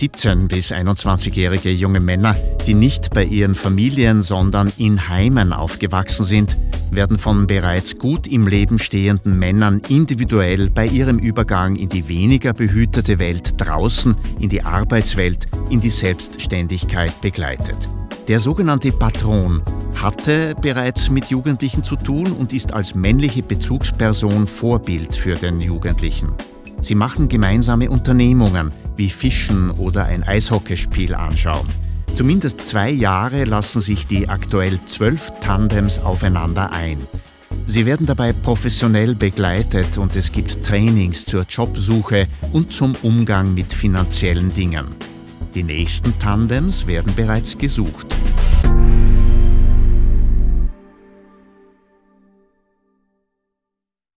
17- bis 21-jährige junge Männer, die nicht bei ihren Familien, sondern in Heimen aufgewachsen sind, werden von bereits gut im Leben stehenden Männern individuell bei ihrem Übergang in die weniger behütete Welt draußen, in die Arbeitswelt, in die Selbstständigkeit begleitet. Der sogenannte Patron hatte bereits mit Jugendlichen zu tun und ist als männliche Bezugsperson Vorbild für den Jugendlichen. Sie machen gemeinsame Unternehmungen wie Fischen oder ein Eishockeyspiel anschauen. Zumindest zwei Jahre lassen sich die aktuell zwölf Tandems aufeinander ein. Sie werden dabei professionell begleitet und es gibt Trainings zur Jobsuche und zum Umgang mit finanziellen Dingen. Die nächsten Tandems werden bereits gesucht.